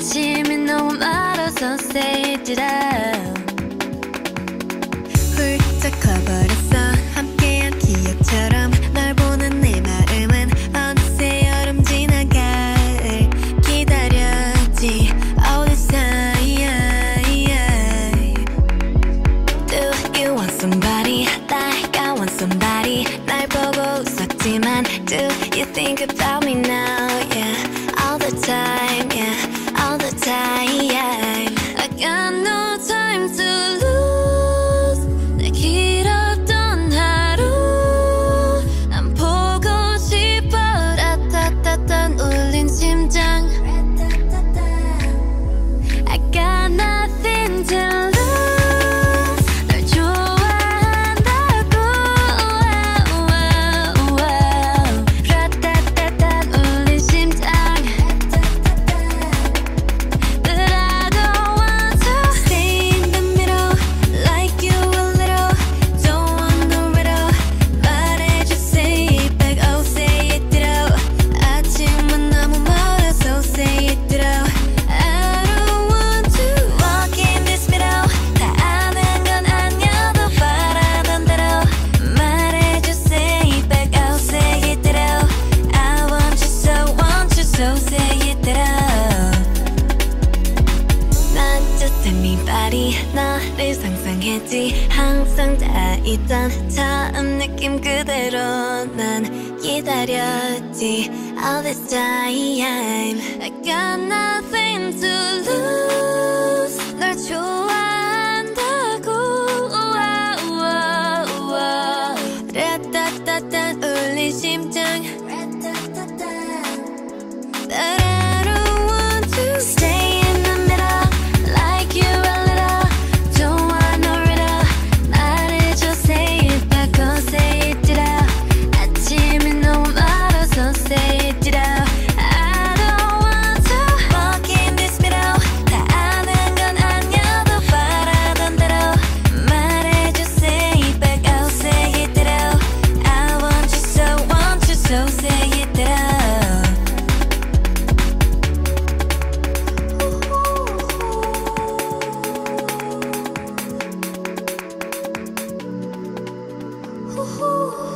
아침이 너무 멀어서 say it up 날 보고 웃었지만 Do you think about me now, yeah All the time, yeah All the time, yeah. 나를 상상했지. 항상 다 있던 처음 느낌 그대로 난 기다렸지. All this time I got nothing 呼呼。